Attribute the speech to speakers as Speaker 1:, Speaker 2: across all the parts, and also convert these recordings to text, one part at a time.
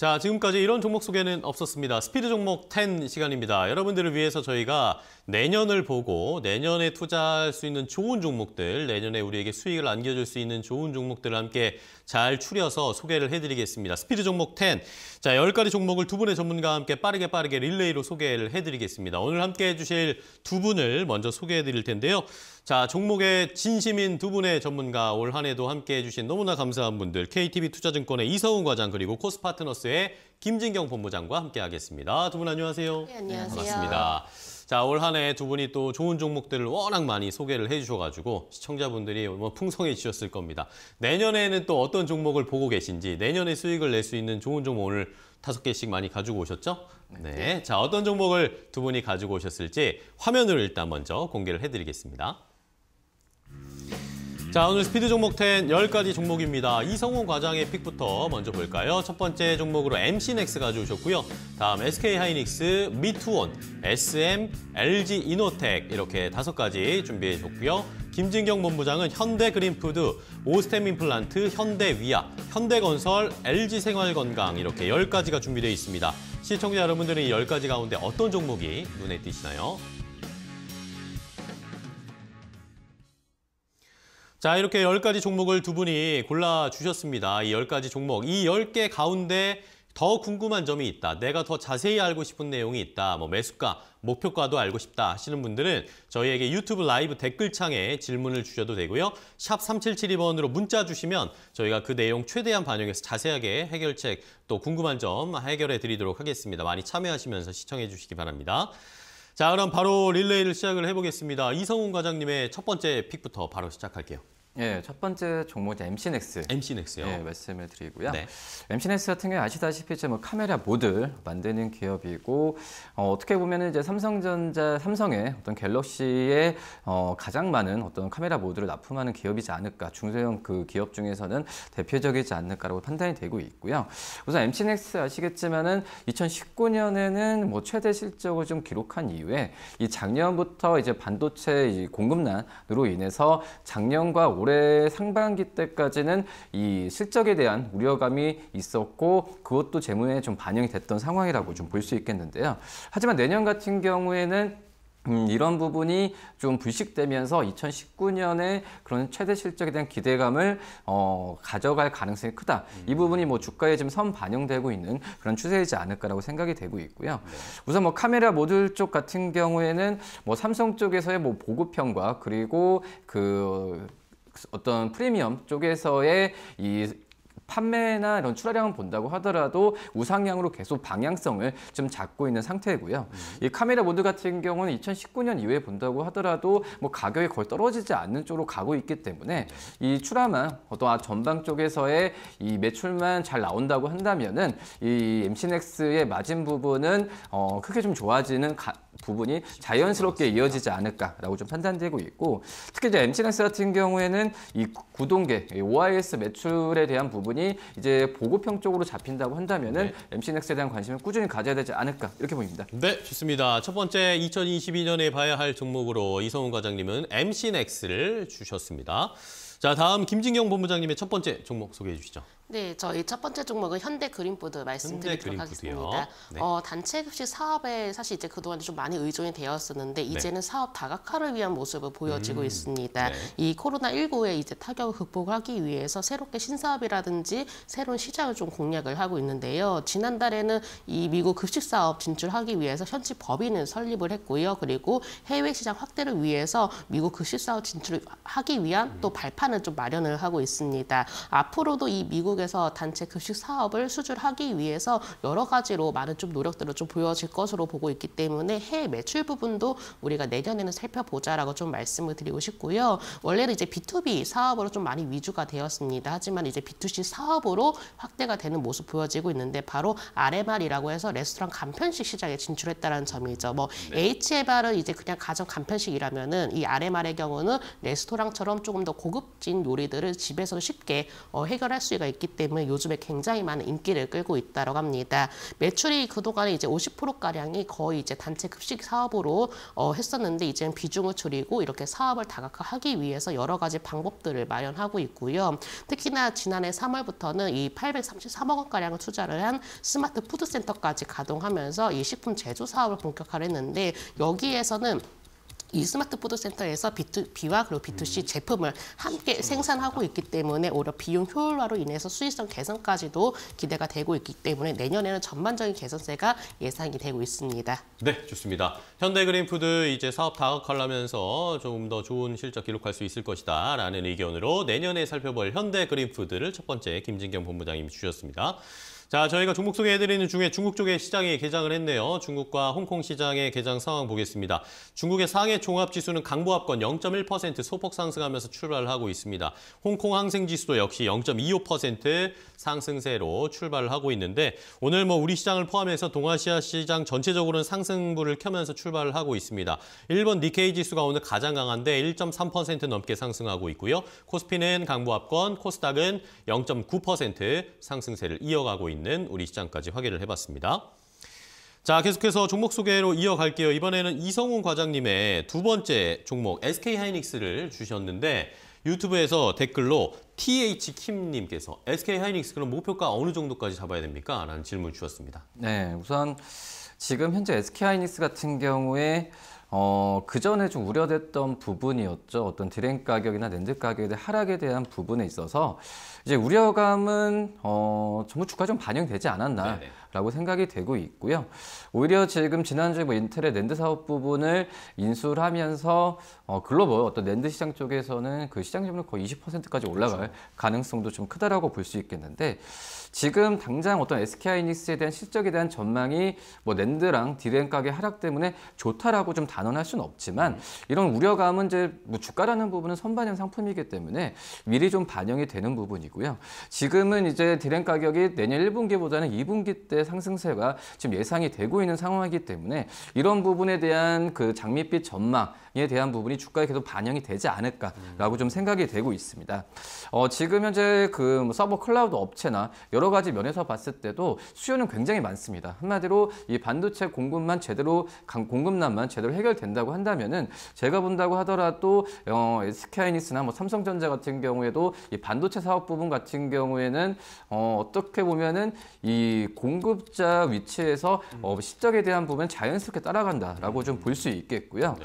Speaker 1: 자, 지금까지 이런 종목 소개는 없었습니다. 스피드 종목 10 시간입니다. 여러분들을 위해서 저희가 내년을 보고 내년에 투자할 수 있는 좋은 종목들, 내년에 우리에게 수익을 안겨줄 수 있는 좋은 종목들을 함께 잘 추려서 소개를 해드리겠습니다. 스피드 종목 10. 자, 10가지 종목을 두 분의 전문가와 함께 빠르게 빠르게 릴레이로 소개를 해드리겠습니다. 오늘 함께 해주실 두 분을 먼저 소개해드릴 텐데요. 자, 종목에 진심인 두 분의 전문가 올 한 해도 함께 해주신 너무나 감사한 분들 KTB 투자증권의 이서훈 과장 그리고 코스파트너스의 김진경 본부장과 함께하겠습니다. 두 분 안녕하세요.
Speaker 2: 네, 안녕하세요.
Speaker 1: 반갑습니다. 자, 올 한 해 두 분이 또 좋은 종목들을 워낙 많이 소개를 해주셔가지고 시청자분들이 뭐 풍성해지셨을 겁니다. 내년에는 또 어떤 종목을 보고 계신지 내년에 수익을 낼 수 있는 좋은 종목 오늘 다섯 개씩 많이 가지고 오셨죠? 네. 자, 어떤 종목을 두 분이 가지고 오셨을지 화면으로 일단 먼저 공개를 해드리겠습니다. 자, 오늘 스피드 종목 10 10가지 종목입니다. 이성훈 과장의 픽부터 먼저 볼까요? 첫 번째 종목으로 MC넥스 가져오셨고요. 다음 SK하이닉스, 미투온, SM, LG 이노텍 이렇게 다섯 가지 준비해 줬고요. 김진경 본부장은 현대그린푸드, 오스템 임플란트, 현대위아, 현대건설, LG생활건강 이렇게 10가지가 준비되어 있습니다. 시청자 여러분들은 이 10가지 가운데 어떤 종목이 눈에 띄시나요? 자, 이렇게 10가지 종목을 두 분이 골라주셨습니다. 이 10가지 종목, 이 10개 가운데 더 궁금한 점이 있다. 내가 더 자세히 알고 싶은 내용이 있다. 뭐 매수가, 목표가도 알고 싶다 하시는 분들은 저희에게 유튜브 라이브 댓글창에 질문을 주셔도 되고요. 샵 3772번으로 문자 주시면 저희가 그 내용 최대한 반영해서 자세하게 해결책 또 궁금한 점 해결해 드리도록 하겠습니다. 많이 참여하시면서 시청해 주시기 바랍니다. 자, 그럼 바로 릴레이를 시작을 해보겠습니다. 이성훈 과장님의 첫 번째 픽부터 바로 시작할게요.
Speaker 3: 예, 첫 번째 종목이 MC넥스.
Speaker 1: MC넥스요?
Speaker 3: 예, 말씀을 드리고요.
Speaker 1: 네.
Speaker 3: MC넥스 같은 경우 아시다시피 이제 뭐 카메라 모듈 만드는 기업이고 어, 어떻게 보면 이제 삼성전자, 삼성의 어떤 갤럭시에 어, 가장 많은 어떤 카메라 모듈을 납품하는 기업이지 않을까 중소형 그 기업 중에서는 대표적이지 않을까라고 판단이 되고 있고요. 우선 MC넥스 아시겠지만은 2019년에는 뭐 최대 실적을 좀 기록한 이후에 이 작년부터 이제 반도체 공급난으로 인해서 작년과 올해 상반기 때까지는 이 실적에 대한 우려감이 있었고 그것도 재무에 좀 반영이 됐던 상황이라고 좀 볼 수 있겠는데요. 하지만 내년 같은 경우에는 음, 이런 부분이 좀 불식되면서 2019년에 그런 최대 실적에 대한 기대감을 어, 가져갈 가능성이 크다. 이 부분이 뭐 주가에 지금 선 반영되고 있는 그런 추세이지 않을까라고 생각이 되고 있고요. 우선 뭐 카메라 모듈 쪽 같은 경우에는 뭐 삼성 쪽에서의 뭐 보급형과 그리고 그 어떤 프리미엄 쪽에서의 이 판매나 이런 출하량을 본다고 하더라도 우상향으로 계속 방향성을 좀 잡고 있는 상태고요. 음. 이 카메라 모드 같은 경우는 2019년 이후에 본다고 하더라도 뭐 가격이 거의 떨어지지 않는 쪽으로 가고 있기 때문에 이 출하만 어떤 전방 쪽에서의 이 매출만 잘 나온다고 한다면은 이 MC넥스의 마진 부분은 어 크게 좀 좋아지는 가, 부분이 자연스럽게 이어지지 않을까라고 좀 판단되고 있고 특히 이제 MC넥스 같은 경우에는 이 구동계 OIS 매출에 대한 부분이 이제 보급형 쪽으로 잡힌다고 한다면은 네. MC넥스에 대한 관심을 꾸준히 가져야 되지 않을까 이렇게 보입니다.
Speaker 1: 네, 좋습니다. 첫 번째 2022년에 봐야 할 종목으로 이성훈 과장님은 MC넥스를 주셨습니다. 자, 다음 김진경 본부장님의 첫 번째 종목 소개해 주시죠.
Speaker 2: 네, 저희 첫 번째 종목은 현대 그린푸드 말씀드리도록 하겠습니다. 네. 어, 단체 급식 사업에 사실 이제 그동안 좀 많이 의존이 되었었는데 네. 이제는 사업 다각화를 위한 모습을 보여지고 음, 있습니다. 네. 이 코로나 19에 이제 타격을 극복하기 위해서 새롭게 신사업이라든지 새로운 시장을 좀 공략을 하고 있는데요. 지난달에는 이 미국 급식 사업 진출하기 위해서 현지 법인을 설립을 했고요. 그리고 해외 시장 확대를 위해서 미국 급식 사업 진출하기 위한 음. 또 발판을 좀 마련을 하고 있습니다. 앞으로도 이 미국 쪽에서 단체 급식 사업을 수주하기 위해서 여러 가지로 많은 좀 노력들을 좀 보여질 것으로 보고 있기 때문에 해외 매출 부분도 우리가 내년에는 살펴보자라고 좀 말씀을 드리고 싶고요. 원래는 이제 B2B 사업으로 좀 많이 위주가 되었습니다. 하지만 이제 B2C 사업으로 확대가 되는 모습 보여지고 있는데 바로 RMR이라고 해서 레스토랑 간편식 시장에 진출했다는 점이죠. 뭐 네. HMR은 이제 그냥 가정 간편식이라면은 이 RMR의 경우는 레스토랑처럼 조금 더 고급 고급진 요리들을 집에서 쉽게 어, 해결할 수가 있기 때문에 요즘에 굉장히 많은 인기를 끌고 있다고 합니다. 매출이 그동안에 이제 50%가량이 거의 이제 단체 급식 사업으로 어, 했었는데 이제는 비중을 줄이고 이렇게 사업을 다각화하기 위해서 여러 가지 방법들을 마련하고 있고요. 특히나 지난해 3월부터는 이 833억 원가량을 투자를 한 스마트 푸드센터까지 가동하면서 이 식품 제조 사업을 본격화를 했는데 여기에서는 이 스마트 푸드 센터에서 B2B와 그리고 B2C 제품을 함께 생산하고 있기 때문에 오히려 비용 효율화로 인해서 수익성 개선까지도 기대가 되고 있기 때문에 내년에는 전반적인 개선세가 예상이 되고 있습니다.
Speaker 1: 네, 좋습니다. 현대그린푸드 이제 사업 다각하려면서 조금 더 좋은 실적 기록할 수 있을 것이다 라는 의견으로 내년에 살펴볼 현대그린푸드를 첫 번째 김진경 본부장님이 주셨습니다. 자, 저희가 종목 소개해드리는 중에 중국 쪽의 시장이 개장을 했네요. 중국과 홍콩 시장의 개장 상황 보겠습니다. 중국의 상해 종합지수는 강보합권 0.1% 소폭 상승하면서 출발을 하고 있습니다. 홍콩 항생지수도 역시 0.25% 상승세로 출발을 하고 있는데 오늘 뭐 우리 시장을 포함해서 동아시아 시장 전체적으로는 상승부를 켜면서 출발을 하고 있습니다. 일본 니케이 지수가 오늘 가장 강한데 1.3% 넘게 상승하고 있고요. 코스피는 강보합권, 코스닥은 0.9% 상승세를 이어가고 있는 있는 우리 시장까지 확인을 해봤습니다. 자, 계속해서 종목 소개로 이어갈게요. 이번에는 이성훈 과장님의 두 번째 종목 SK하이닉스를 주셨는데 유튜브에서 댓글로 TH킴님께서 SK하이닉스 그럼 목표가 어느 정도까지 잡아야 됩니까? 라는 질문 주셨습니다.
Speaker 3: 네, 우선 지금 현재 SK하이닉스 같은 경우에 어, 그 전에 좀 우려됐던 부분이었죠. 어떤 드램 가격이나 낸드 가격의 하락에 대한 부분에 있어서 이제 우려감은 어, 전부 주가에 좀 반영되지 않았나라고 네네. 생각이 되고 있고요. 오히려 지금 지난주에 뭐 인텔의 낸드 사업 부분을 인수를 하면서 어, 글로벌 어떤 낸드 시장 쪽에서는 그 시장 점유율 거의 20%까지 올라갈 그렇죠. 가능성도 좀 크다라고 볼 수 있겠는데 지금 당장 어떤 SK하이닉스에 대한 실적에 대한 전망이 뭐 랜드랑 디램 가격 하락 때문에 좋다라고 좀 단언할 수는 없지만 이런 우려감은 이제 뭐 주가라는 부분은 선반영 상품이기 때문에 미리 좀 반영이 되는 부분이고요. 지금은 이제 디램 가격이 내년 1분기보다는 2분기 때 상승세가 지금 예상이 되고 있는 상황이기 때문에 이런 부분에 대한 그 장밋빛 전망 에 대한 부분이 주가에 계속 반영이 되지 않을까라고 좀 생각이 되고 있습니다. 어, 지금 현재 그뭐 서버 클라우드 업체나 여러 가지 면에서 봤을 때도 수요는 굉장히 많습니다. 한마디로 이 반도체 공급만 제대로 공급난만 제대로 해결된다고 한다면은 제가 본다고 하더라도 어, SK하이닉스나 뭐 삼성전자 같은 경우에도 이 반도체 사업 부분 같은 경우에는 어, 어떻게 보면은 이 공급자 위치에서 어, 실적에 대한 부분 자연스럽게 따라간다라고 좀 볼 수 있겠고요. 네.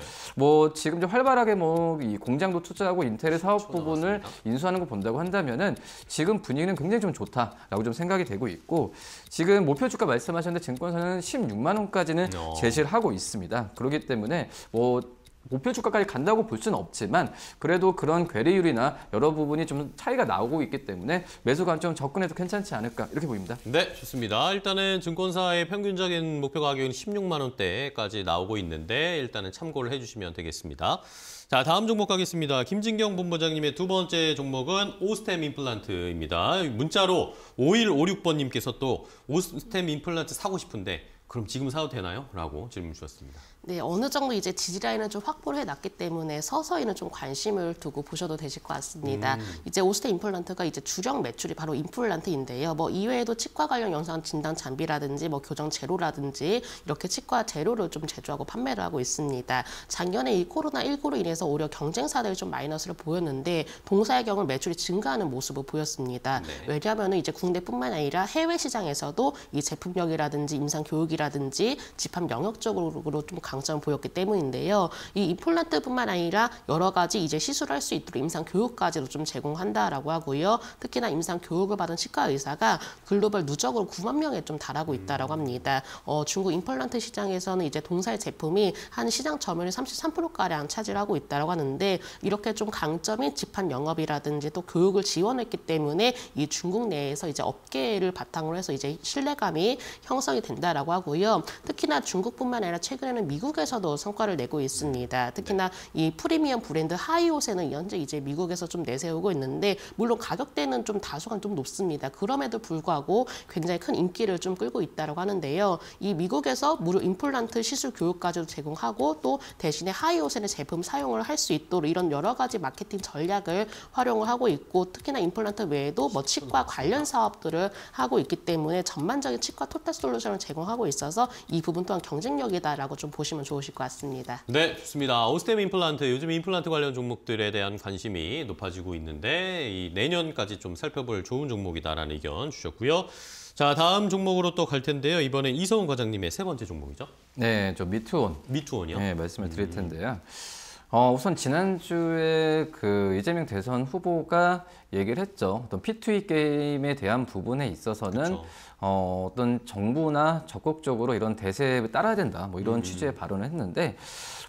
Speaker 3: 뭐 지금 좀 활발하게 뭐 이 공장도 투자하고 인텔의 사업 부분을 인수하는 거 본다고 한다면은 지금 분위기는 굉장히 좀 좋다라고 좀 생각이 되고 있고 지금 목표 주가 말씀하셨는데 증권사는 16만 원까지는 어. 제시를 하고 있습니다. 그렇기 때문에 뭐 목표 주가까지 간다고 볼 수는 없지만 그래도 그런 괴리율이나 여러 부분이 좀 차이가 나오고 있기 때문에 매수 관점 접근해도 괜찮지 않을까 이렇게 보입니다.
Speaker 1: 네, 좋습니다. 일단은 증권사의 평균적인 목표 가격은 16만 원대까지 나오고 있는데 일단은 참고를 해주시면 되겠습니다. 자, 다음 종목 가겠습니다. 김진경 본부장님의 두 번째 종목은 오스템 임플란트입니다. 문자로 5156번님께서 또 오스템 임플란트 사고 싶은데 그럼 지금 사도 되나요? 라고 질문 주셨습니다.
Speaker 2: 네, 어느 정도 이제 지지라인을 좀 확보를 해놨기 때문에 서서히는 좀 관심을 두고 보셔도 되실 것 같습니다. 음. 이제 오스테 임플란트가 이제 주력 매출이 바로 임플란트인데요. 뭐 이외에도 치과 관련 영상 진단 장비라든지 뭐 교정 재료라든지 이렇게 치과 재료를 좀 제조하고 판매를 하고 있습니다. 작년에 이 코로나 19로 인해서 오히려 경쟁사들이 좀 마이너스를 보였는데 동사의 경우 매출이 증가하는 모습을 보였습니다. 네. 왜냐하면 이제 국내뿐만 아니라 해외 시장에서도 이 제품력이라든지 임상 교육이 라든지 집합 영역적으로 좀 강점을 보였기 때문인데요. 이 임플란트뿐만 아니라 여러 가지 이제 시술할 수 있도록 임상 교육까지도 좀 제공한다라고 하고요. 특히나 임상 교육을 받은 치과 의사가 글로벌 누적으로 9만 명에 좀 달하고 있다라고 합니다. 어, 중국 임플란트 시장에서는 이제 동사의 제품이 한 시장 점유율 33%가량 차지하고 있다라고 하는데 이렇게 좀 강점인 집합 영업이라든지 또 교육을 지원했기 때문에 이 중국 내에서 이제 업계를 바탕으로 해서 이제 신뢰감이 형성이 된다라고 하고 하고요. 특히나 중국뿐만 아니라 최근에는 미국에서도 성과를 내고 있습니다. 특히나 이 프리미엄 브랜드 하이옷에는 현재 이제 미국에서 좀 내세우고 있는데 물론 가격대는 좀 다소간 좀 높습니다. 그럼에도 불구하고 굉장히 큰 인기를 좀 끌고 있다고 하는데요. 이 미국에서 무료 임플란트 시술 교육까지도 제공하고 또 대신에 하이옷의 제품 사용을 할 수 있도록 이런 여러 가지 마케팅 전략을 활용을 하고 있고 특히나 임플란트 외에도 뭐 치과 관련 사업들을 하고 있기 때문에 전반적인 치과 토탈 솔루션을 제공하고 있 어서 이 부분 또한 경쟁력이다라고 좀 보시면 좋으실 것 같습니다.
Speaker 1: 네, 좋습니다. 오스템 임플란트, 요즘 임플란트 관련 종목들에 대한 관심이 높아지고 있는데 이 내년까지 좀 살펴볼 좋은 종목이다라는 의견 주셨고요. 자, 다음 종목으로 또 갈 텐데요. 이번엔 이성훈 과장님의 세 번째 종목이죠.
Speaker 3: 네, 저 미투온
Speaker 1: 미투원이요.
Speaker 3: 네, 말씀을 드릴 텐데요. 어, 우선 지난주에 그 이재명 대선 후보가 얘기를 했죠. 어떤 P2E 게임에 대한 부분에 있어서는. 어, 어떤 정부나 적극적으로 이런 대세에 따라야 된다. 뭐 이런 취지의 발언을 했는데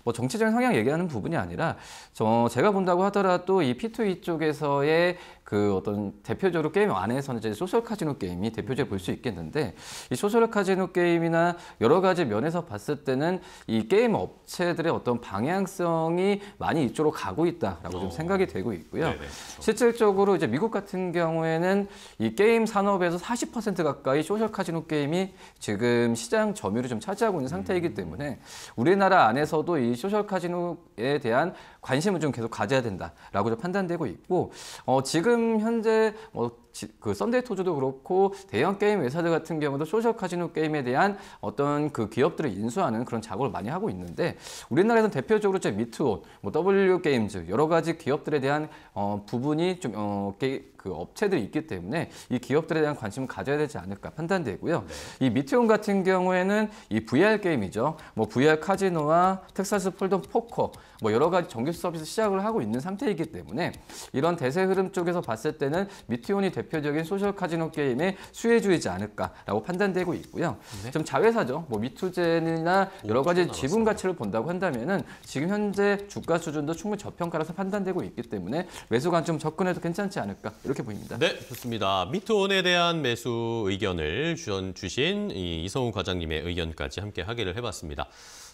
Speaker 3: 뭐 정치적인 성향 얘기하는 부분이 아니라 저 제가 본다고 하더라도 이 P2E 쪽에서의 그 어떤 대표적으로 게임 안에서는 이제 소셜 카지노 게임이 대표적으로 볼 수 있겠는데 이 소셜 카지노 게임이나 여러 가지 면에서 봤을 때는 이 게임 업체들의 어떤 방향성이 많이 이쪽으로 가고 있다라고 좀
Speaker 1: 어.
Speaker 3: 생각이 되고 있고요.
Speaker 1: 네네, 그렇죠.
Speaker 3: 실질적으로 이제 미국 같은 경우에는 이 게임 산업에서 40% 가까이 소셜 카지노 게임이 지금 시장 점유율을 좀 차지하고 있는 상태이기 때문에 우리나라 안에서도 이 소셜 카지노에 대한 관심을 좀 계속 가져야 된다라고 좀 판단되고 있고 어, 지금 현재 뭐 지- 그 선데이토즈도 그렇고 대형 게임 회사들 같은 경우도 소셜 카지노 게임에 대한 어떤 그 기업들을 인수하는 그런 작업을 많이 하고 있는데 우리나라에서는 대표적으로 제 미투온, 뭐 더블유게임즈 여러 가지 기업들에 대한 어, 부분이 좀 어, 게, 그 업체들이 있기 때문에 이 기업들에 대한 관심을 가져야 되지 않을까 판단되고요. 이 미투온 같은 경우에는 이 VR 게임이죠. 뭐 VR 카지노와 텍사스 홀덤 포커 뭐 여러 가지 정규 서비스 시작을 하고 있는 상태이기 때문에 이런 대세 흐름 쪽에서 봤을 때는 미투온이 대표적인 소셜 카지노 게임의 수혜주이지 않을까라고 판단되고 있고요. 좀 자회사죠. 뭐 미투젠이나 여러 가지
Speaker 1: 오,
Speaker 3: 지분 가치를 본다고 한다면은 지금 현재 주가 수준도 충분히 저평가라고 판단되고 있기 때문에 매수 관점 접근해도 괜찮지 않을까 이렇게 보입니다.
Speaker 1: 네, 좋습니다. 미투온에 대한 매수 의견을 주- 주신 이 이성훈 과장님의 의견까지 함께 하기를 해봤습니다.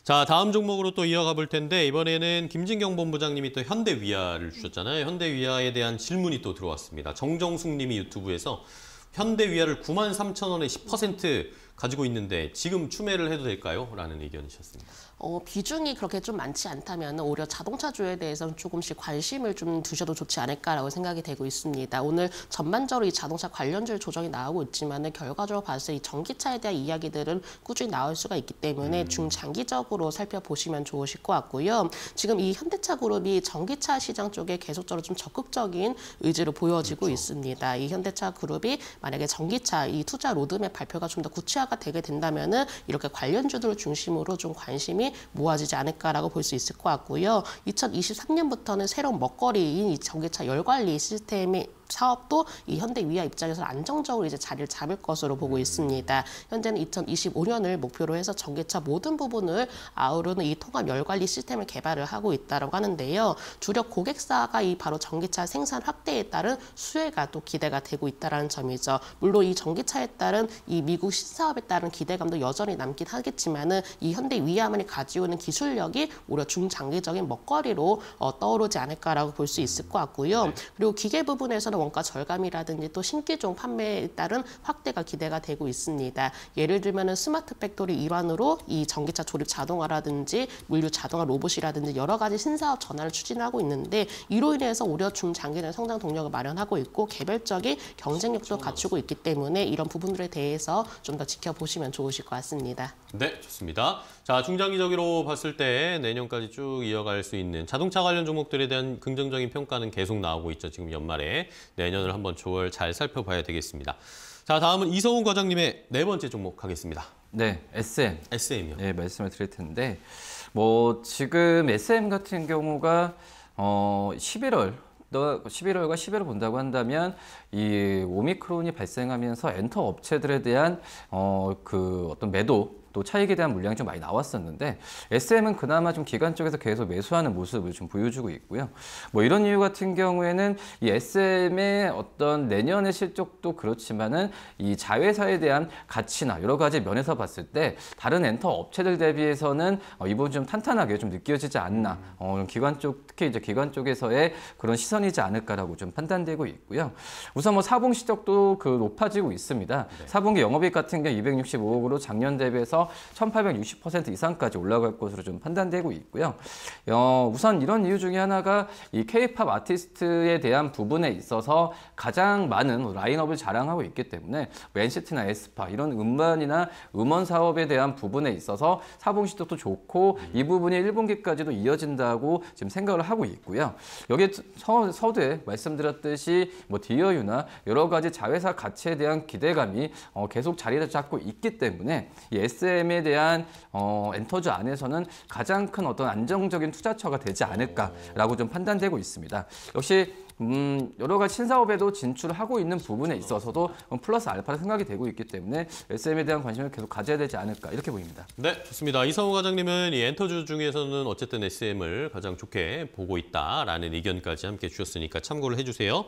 Speaker 1: 자, 다음 종목으로 또 이어가 볼 텐데 이번에는 김진경 본부장님이 또 현대위아를 주셨잖아요. 현대위아에 대한 질문이 또 들어왔습니다. 정정숙 님이 유튜브에서 현대위아를 9만 3천 원에 10% 가지고 있는데 지금 추매를 해도 될까요? 라는 의견이셨습니다.
Speaker 2: 어, 비중이 그렇게 좀 많지 않다면 오히려 자동차주에 대해서는 조금씩 관심을 좀 두셔도 좋지 않을까라고 생각이 되고 있습니다. 오늘 전반적으로 이 자동차 관련주 조정이 나오고 있지만은 결과적으로 봤을 때 이 전기차에 대한 이야기들은 꾸준히 나올 수가 있기 때문에 중장기적으로 살펴보시면 좋으실 것 같고요. 지금 이 현대차 그룹이 전기차 시장 쪽에 계속적으로 좀 적극적인 의지를 보여지고 있습니다. 이 현대차 그룹이 만약에 전기차 이 투자 로드맵 발표가 좀 더 구체화가 되게 된다면은 이렇게 관련주들을 중심으로 좀 관심이 모아지지 않을까라고 볼 수 있을 것 같고요. 2023년부터는 새로운 먹거리인 이 전기차 열관리 시스템이 사업도 이 현대 위아 입장에서 안정적으로 이제 자리를 잡을 것으로 보고 있습니다. 현재는 2025년을 목표로 해서 전기차 모든 부분을 아우르는 이 통합 열관리 시스템을 개발을 하고 있다고 하는데요. 주력 고객사가 이 바로 전기차 생산 확대에 따른 수혜가 또 기대가 되고 있다라는 점이죠. 물론 이 전기차에 따른 이 미국 신사업에 따른 기대감도 여전히 남긴 하겠지만은 이 현대 위아만이 가지고 있는 기술력이 오히려 중장기적인 먹거리로 어, 떠오르지 않을까라고 볼 수 있을 것 같고요. 그리고 기계 부분에서 는 원가 절감이라든지 또 신기종 판매에 따른 확대가 기대가 되고 있습니다. 예를 들면은 스마트 팩토리 일환으로 이 전기차 조립 자동화라든지 물류 자동화 로봇이라든지 여러 가지 신사업 전환을 추진하고 있는데 이로 인해서 오히려 중장기적인 성장 동력을 마련하고 있고 개별적인 경쟁력도 갖추고 있기 때문에 이런 부분들에 대해서 좀 더 지켜보시면 좋으실 것 같습니다.
Speaker 1: 네, 좋습니다. 자, 중장기적으로 봤을 때 내년까지 쭉 이어갈 수 있는 자동차 관련 종목들에 대한 긍정적인 평가는 계속 나오고 있죠. 지금 연말에 내년을 한번 조월 잘 살펴봐야 되겠습니다. 자, 다음은 이성훈 과장님의 네 번째 종목 하겠습니다.
Speaker 3: 네, SM.
Speaker 1: SM이요.
Speaker 3: 네, 말씀을 드릴 텐데 뭐 지금 SM 같은 경우가 어 11월 너 11월과 12월 본다고 한다면 이 오미크론이 발생하면서 엔터 업체들에 대한 어 그 어떤 매도 또 차익에 대한 물량이 좀 많이 나왔었는데 SM은 그나마 좀 기관 쪽에서 계속 매수하는 모습을 좀 보여주고 있고요. 뭐 이런 이유 같은 경우에는 이 SM의 어떤 내년의 실적도 그렇지만은 이 자회사에 대한 가치나 여러 가지 면에서 봤을 때 다른 엔터 업체들 대비해서는 어, 이 부분 좀 탄탄하게 좀 느껴지지 않나. 어, 좀 기관 쪽 특히 이제 기관 쪽에서의 그런 시선이지 않을까라고 좀 판단되고 있고요. 우선 뭐 사봉 실적도 그 높아지고 있습니다. 사분기 영업이익 같은 경우 265억으로 작년 대비해서 1,860% 이상까지 올라갈 것으로 좀 판단되고 있고요. 어, 우선 이런 이유 중에 하나가 이 K-팝 아티스트에 대한 부분에 있어서 가장 많은 라인업을 자랑하고 있기 때문에 뭐 NCT나 에스파 이런 음반이나 음원 사업에 대한 부분에 있어서 사봉 실적도 좋고 이 부분이 1분기까지도 이어진다고 지금 생각을 하고 있고요. 여기에 서, 서두에 말씀드렸듯이 뭐 디어유나 여러 가지 자회사 가치에 대한 기대감이 어, 계속 자리를 잡고 있기 때문에 이 SM에 대한 어, 엔터주 안에서는 가장 큰 어떤 안정적인 투자처가 되지 않을까라고 좀 판단되고 있습니다. 역시 음, 여러 가지 신사업에도 진출하고 있는 부분에 있어서도 플러스 알파를 생각이 되고 있기 때문에 SM에 대한 관심을 계속 가져야 되지 않을까 이렇게 보입니다.
Speaker 1: 네, 좋습니다. 이성우 과장님은 이 엔터주 중에서는 어쨌든 SM을 가장 좋게 보고 있다라는 의견까지 함께 주셨으니까 참고를 해주세요.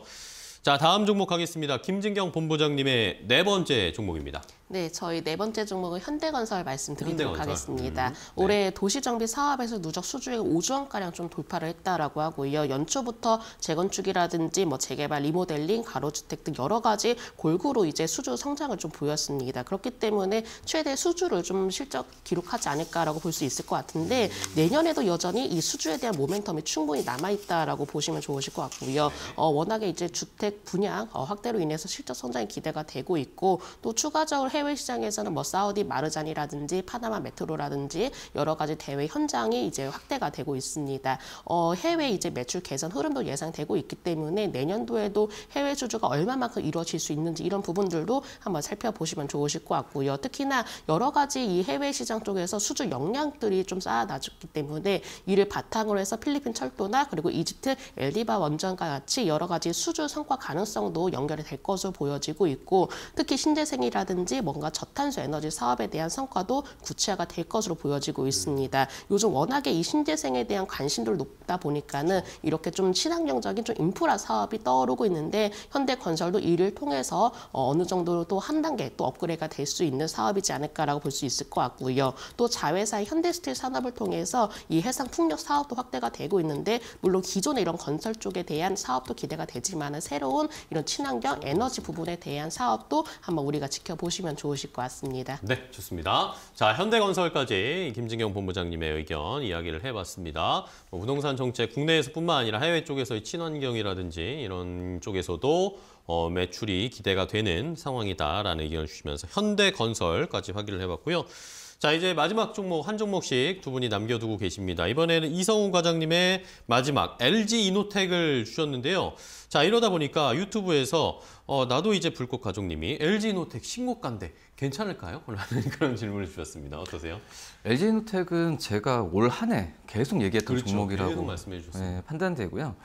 Speaker 1: 자, 다음 종목 가겠습니다. 김진경 본부장님의 네 번째 종목입니다.
Speaker 2: 네, 저희 네 번째 종목은 현대건설 말씀드리도록
Speaker 1: 현대건설.
Speaker 2: 하겠습니다.
Speaker 1: 음, 네.
Speaker 2: 올해 도시정비 사업에서 누적 수주액 5조 원가량 좀 돌파를 했다라고 하고요. 연초부터 재건축이라든지 뭐 재개발, 리모델링, 가로주택 등 여러 가지 골고루 이제 수주 성장을 좀 보였습니다. 그렇기 때문에 최대 수주를 좀 실적 기록하지 않을까라고 볼 수 있을 것 같은데 내년에도 여전히 이 수주에 대한 모멘텀이 충분히 남아있다라고 보시면 좋으실 것 같고요. 어, 워낙에 이제 주택 분양 어, 확대로 인해서 실적 성장이 기대가 되고 있고 또 추가적으로 해외 시장에서는 뭐 사우디 마르잔이라든지 파나마 메트로라든지 여러 가지 대외 현장이 이제 확대가 되고 있습니다. 어, 해외 이제 매출 개선 흐름도 예상되고 있기 때문에 내년도에도 해외 수주가 얼마만큼 이루어질 수 있는지 이런 부분들도 한번 살펴보시면 좋으실 것 같고요. 특히나 여러 가지 이 해외 시장 쪽에서 수주 역량들이 좀 쌓아놔졌기 때문에 이를 바탕으로 해서 필리핀 철도나 그리고 이집트 엘리바 원전과 같이 여러 가지 수주 성과 가능성도 연결이 될 것으로 보여지고 있고 특히 신재생이라든지 뭔가 저탄소 에너지 사업에 대한 성과도 구체화가 될 것으로 보여지고 있습니다. 요즘 워낙에 이 신재생에 대한 관심도 높다 보니까는 이렇게 좀 친환경적인 좀 인프라 사업이 떠오르고 있는데 현대건설도 이를 통해서 어, 어느 정도 또 한 단계 또 업그레이드가 될 수 있는 사업이지 않을까라고 볼 수 있을 것 같고요. 또 자회사 현대스틸 산업을 통해서 이 해상 풍력 사업도 확대가 되고 있는데 물론 기존의 이런 건설 쪽에 대한 사업도 기대가 되지만은 새로운 이런 친환경 에너지 부분에 대한 사업도 한번 우리가 지켜보시면 좋으실 것 같습니다.
Speaker 1: 네, 좋습니다. 자, 현대건설까지 김진경 본부장님의 의견 이야기를 해봤습니다. 뭐 부동산 정책 국내에서뿐만 아니라 해외 쪽에서의 친환경이라든지 이런 쪽에서도 어, 매출이 기대가 되는 상황이다라는 의견을 주시면서 현대건설까지 확인을 해봤고요. 자, 이제 마지막 종목 한 종목씩 두 분이 남겨두고 계십니다. 이번에는 이성우 과장님의 마지막 LG 이노텍을 주셨는데요. 자, 이러다 보니까 유튜브에서 어, 나도 이제 불꽃 가족님이 LG 이노텍 신고가인데 괜찮을까요? 라는 그런 질문을 주셨습니다. 어떠세요?
Speaker 3: LG노텍은 제가 올 한 해 계속 얘기했던
Speaker 1: 그렇죠.
Speaker 3: 종목이라고
Speaker 1: 말씀해 주셨습니다.
Speaker 3: 네, 판단되고요.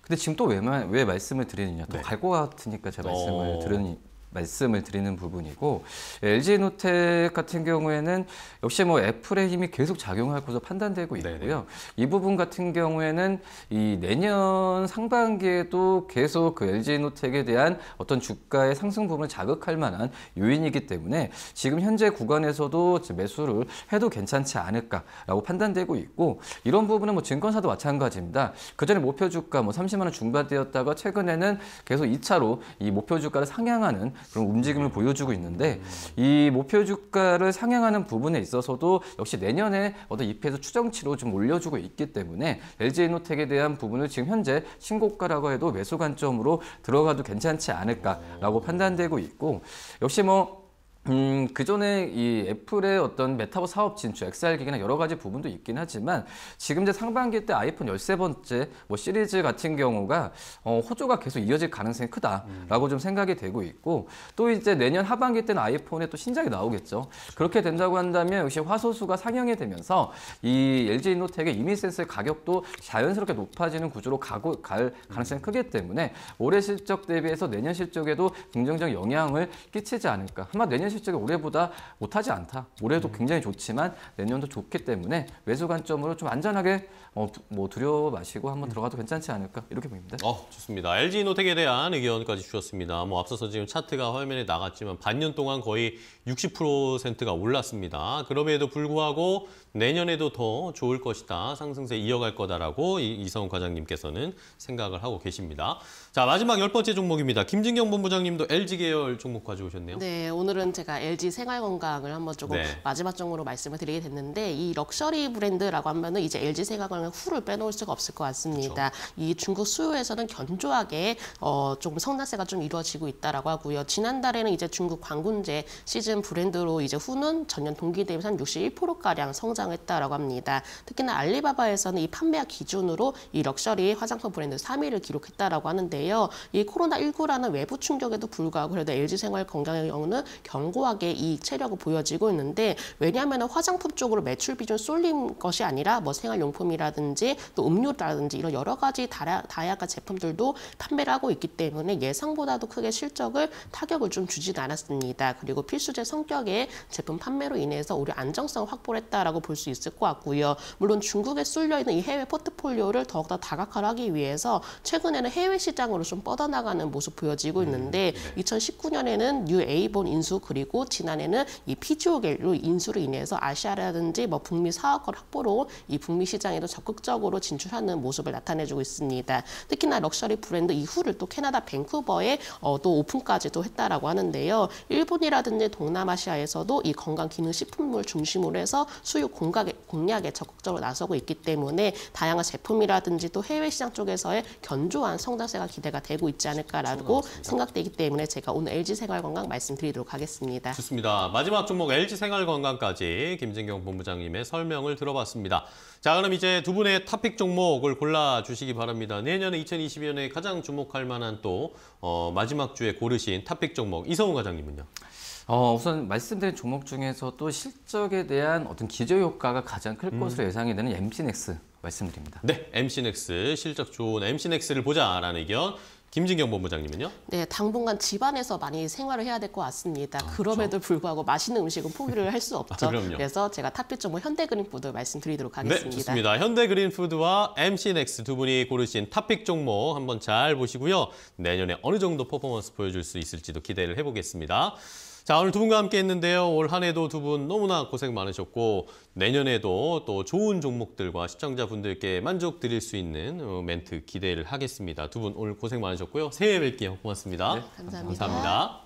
Speaker 3: 근데 지금 또 왜 왜 말씀을 드리느냐? 또
Speaker 1: 네.
Speaker 3: 갈것 같으니까 제가 말씀을
Speaker 1: 어.
Speaker 3: 드리는 말씀을 드리는 부분이고 LG노텍 같은 경우에는 역시 뭐 애플의 힘이 계속 작용할 것으로 판단되고
Speaker 1: 네네.
Speaker 3: 있고요. 이 부분 같은 경우에는 이 내년 상반기에도 계속 그 LG노텍에 대한 어떤 주가의 상승 부분을 자극할 만한 요인이기 때문에 지금 현재 구간에서도 매수를 해도 괜찮지 않을까라고 판단되고 있고 이런 부분은 뭐 증권사도 마찬가지입니다. 그 전에 목표 주가 뭐 30만 원 중반대였다가 최근에는 계속 2차로 이 목표 주가를 상향하는 그런 움직임을 보여주고 있는데 이 목표 주가를 상향하는 부분에 있어서도 역시 내년에 어떤 EPS 추정치로 좀 올려주고 있기 때문에 LG에노텍에 대한 부분을 지금 현재 신고가라고 해도 매수 관점으로 들어가도 괜찮지 않을까라고 판단되고 있고 역시 뭐 음, 그 전에 이 애플의 어떤 메타버스 사업 진출, XR 기기나 여러 가지 부분도 있긴 하지만 지금 이제 상반기 때 아이폰 13번째 뭐 시리즈 같은 경우가 어, 호조가 계속 이어질 가능성이 크다라고 좀 생각이 되고 있고 또 이제 내년 하반기 때는 아이폰에 또 신작이 나오겠죠. 그렇게 된다고 한다면 역시 화소수가 상향이 되면서 이 LG 이노텍의 이미 센서의 가격도 자연스럽게 높아지는 구조로 가고 갈 가능성이 크기 때문에 올해 실적 대비해서 내년 실적에도 긍정적 영향을 끼치지 않을까. 아마 내년 실 적이 올해보다 못하지 않다. 올해도 굉장히 좋지만 내년도 좋기 때문에 매수 관점으로 좀 안전하게 어, 두- 뭐 두려워 마시고 한번 들어가도 괜찮지 않을까 이렇게 보입니다.
Speaker 1: 어, 좋습니다. LG 노텍에 대한 의견까지 주셨습니다. 뭐 앞서서 지금 차트가 화면에 나갔지만 반년 동안 거의 60%가 올랐습니다. 그럼에도 불구하고 내년에도 더 좋을 것이다. 상승세 이어갈 거다라고 이- 이성훈 과장님께서는 생각을 하고 계십니다. 자, 마지막 열 번째 종목입니다. 김진경 본부장님도 LG 계열 종목 가져오셨네요.
Speaker 2: 네, 오늘은 제가 LG 생활건강을 한번 조금
Speaker 1: 네.
Speaker 2: 마지막 정으로 말씀을 드리게 됐는데 이 럭셔리 브랜드라고 하면은 이제 LG 생활건강 후를 빼놓을 수가 없을 것 같습니다. 이 중국 수요에서는 견조하게 어, 조금 성장세가 좀 이루어지고 있다라고 하고요. 지난달에는 이제 중국 광군제 시즌 브랜드로 이제 후는 전년 동기 대비 한 61% 가량 성장했다라고 합니다. 특히나 알리바바에서는 이 판매액 기준으로 이 럭셔리 화장품 브랜드 3위를 기록했다라고 하는데 요. 이 코로나 19라는 외부 충격에도 불구하고 그래도 LG 생활 건강의 경우는 견고하게 이익 체력을 보여지고 있는데 왜냐하면 화장품 쪽으로 매출 비중 쏠린 것이 아니라 뭐 생활용품이라든지 또 음료라든지 이런 여러 가지 다야, 다양한 제품들도 판매를 하고 있기 때문에 예상보다도 크게 실적을 타격을 좀 주진 않았습니다. 그리고 필수재 성격의 제품 판매로 인해서 오히려 안정성 확보를 했다라고 볼 수 있을 것 같고요. 물론 중국에 쏠려 있는 이 해외 포트폴리오를 더욱더 다각화하기 위해서 최근에는 해외 시장 으로 좀 뻗어나가는 모습 보여지고 있는데 2019년에는 뉴 에이본 인수 그리고 지난해는 이 피지오겔로 인수로 인해서 아시아라든지 뭐 북미 사업권 확보로 이 북미 시장에도 적극적으로 진출하는 모습을 나타내주고 있습니다. 특히나 럭셔리 브랜드 이 후를 또 캐나다 밴쿠버에 어, 또 오픈까지도 했다라고 하는데요. 일본이라든지 동남아시아에서도 이 건강 기능 식품을 중심으로 해서 수요 공각에, 공략에 적극적으로 나서고 있기 때문에 다양한 제품이라든지 또 해외 시장 쪽에서의 견조한 성장세가 기대가 되고 있지 않을까라고 생각되기 때문에 제가 오늘 LG 생활건강 말씀드리도록 하겠습니다.
Speaker 1: 좋습니다. 마지막 종목 LG 생활건강까지 김진경 본부장님의 설명을 들어봤습니다. 자, 그럼 이제 두 분의 top pick 종목을 골라주시기 바랍니다. 내년에 2022년에 가장 주목할 만한 또 어, 마지막 주에 고르신 top pick 종목 이성훈 과장님은요?
Speaker 3: 어, 우선 말씀드린 종목 중에서도 실적에 대한 어떤 기저 효과가 가장 클
Speaker 1: 음.
Speaker 3: 것으로 예상이 되는 엠씨넥스 말씀드립니다.
Speaker 1: 네, 엠씨넥스 실적 좋은 엠씨넥스를 보자라는 의견. 김진경 본부장님은요?
Speaker 2: 네, 당분간 집안에서 많이 생활을 해야 될 것 같습니다. 그럼에도 불구하고 맛있는 음식은 포기를 할 수 없죠.
Speaker 1: 아, 그럼요.
Speaker 2: 그래서 제가 top pick 정보 현대그린푸드 말씀드리도록 하겠습니다.
Speaker 1: 네, 좋습니다. 현대그린푸드와 MC넥스 두 분이 고르신 top pick 종목 한번 잘 보시고요. 내년에 어느 정도 퍼포먼스 보여줄 수 있을지도 기대를 해보겠습니다. 자, 오늘 두 분과 함께 했는데요. 올 한 해도 두 분 너무나 고생 많으셨고 내년에도 또 좋은 종목들과 시청자분들께 만족 드릴 수 있는 어, 멘트 기대를 하겠습니다. 두 분 오늘 고생 많으셨고요. 새해 뵐게요. 고맙습니다.
Speaker 2: 감사합니다.
Speaker 1: 감사합니다.